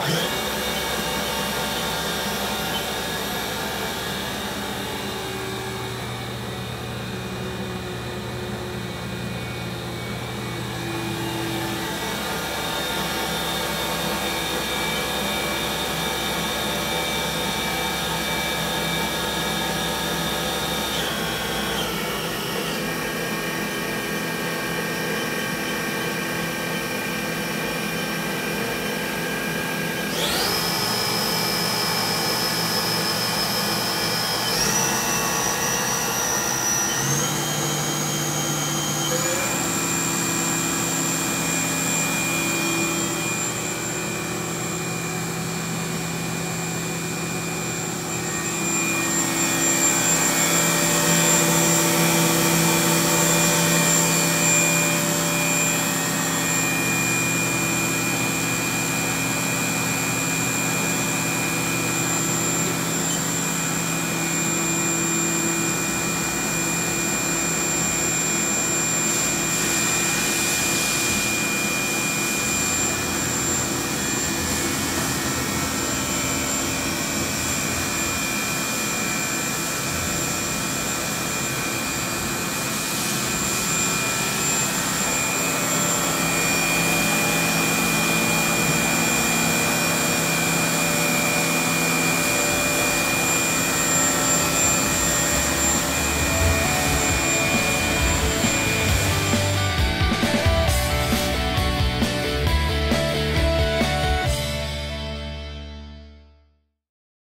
Yeah.